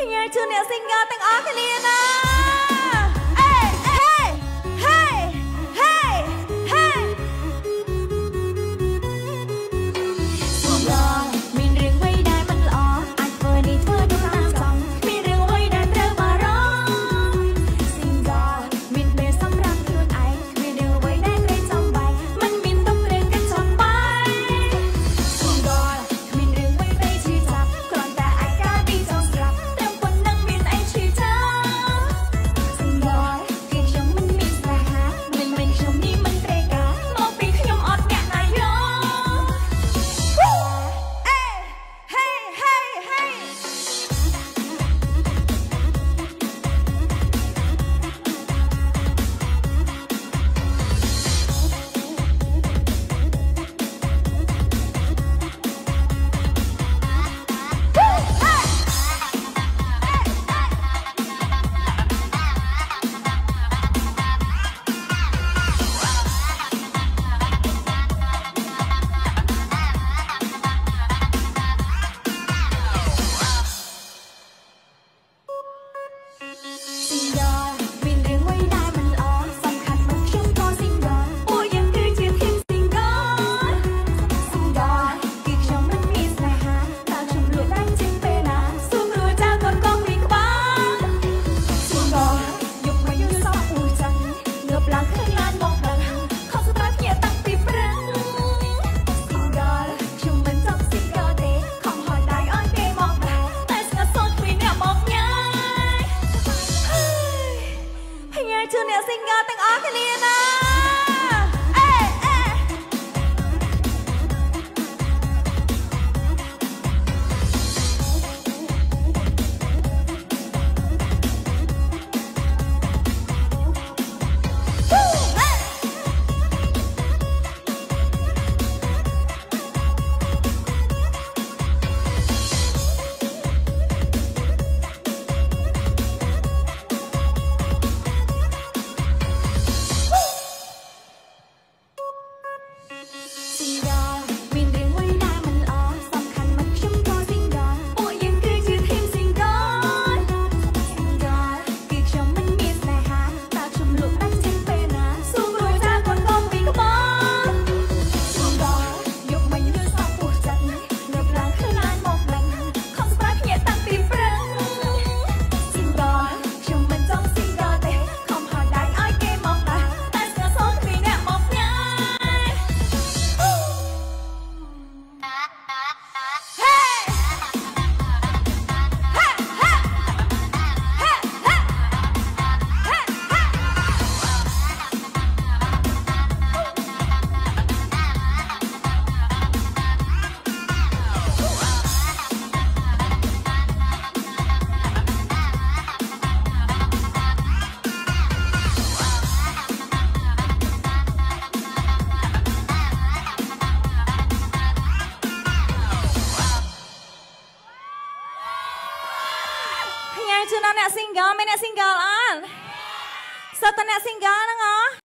ផ្ញើជូនអ្នក single ទាំងអស់គ្នាណា ឡើងខ្ញុំបានមកដល់ខំសម្រាប់គ្នាតាំងពីព្រឹក Single ខ្ញុំមិនចង់ Single ទេខំហើយដៃឲ្យគេមកដែរតែស្ងាត់សូនពីអ្នកមកញ៉ាយហើយញ៉ាយជឿអ្នក Single ទាំងអស់គ្នាណា nek singgal, menek singgalan. Setenek single nengah.